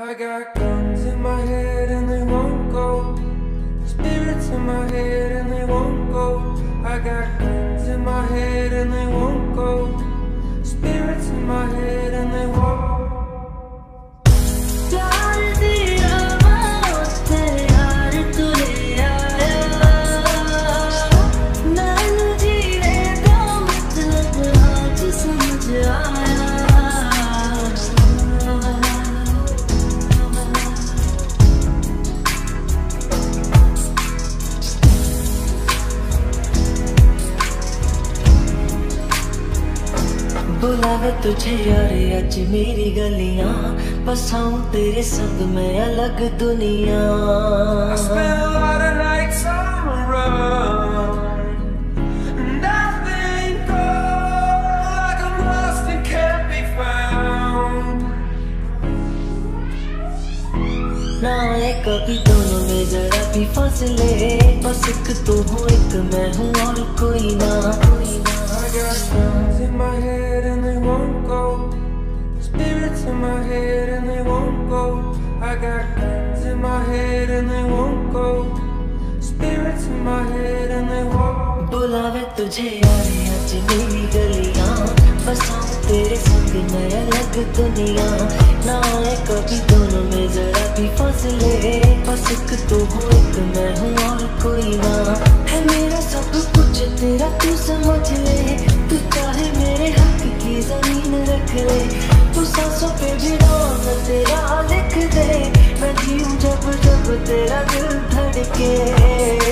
I got guns in my head and they won't go. Spirits in my head and they won't go. I got guns in my head and they won't go. Spirits in my head and they won't Yeah. बुलावे तुझे यार आज मेरी गलियाँ। बसाऊं हाँ, तेरे संग में अलग दुनिया। ना कभी दोनों में जरा भी फसले बस एक तू तो हूँ एक मैं हूँ और कोई ना। I got guns in my head and they won't go. Spirits in my head and they won't. बुलावे तुझे यार आज मेरी गलियां बसाऊं तेरे संग मैं अलग दुनिया ना आए कभी दोनों में जरा भी फासले बस एक तू हो एक मैं हूँ और कोई ना है मेरा सब कुछ तेरा तू समझ ले तू चाहे मेरे हक की जमीन रख ले दिल धड़के।